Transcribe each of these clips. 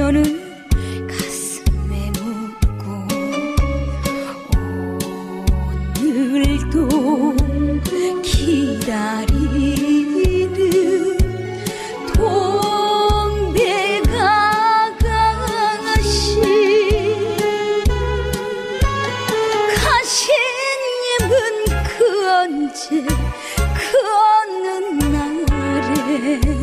미련은 가슴에 묻고 오늘도 기다리는 동대가 가신 가신님은 그 언제 그 어느 날에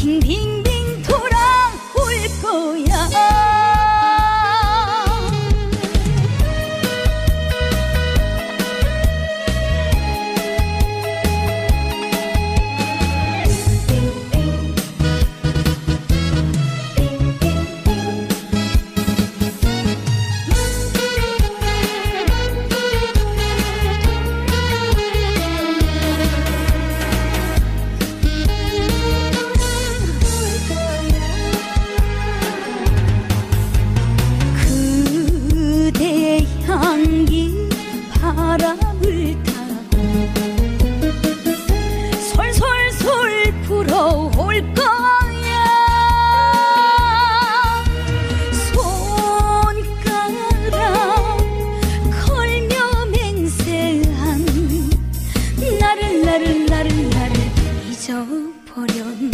빙빙빙 돌아올 거야. 버렸노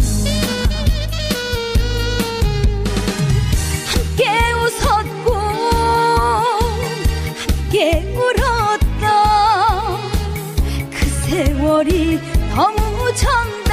함께 웃었고 함께 울었던 그 세월이 너무 전